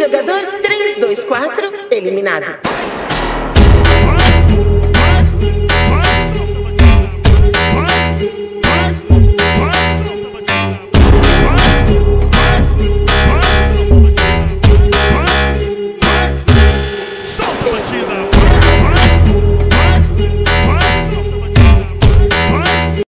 Jogador 324 eliminado.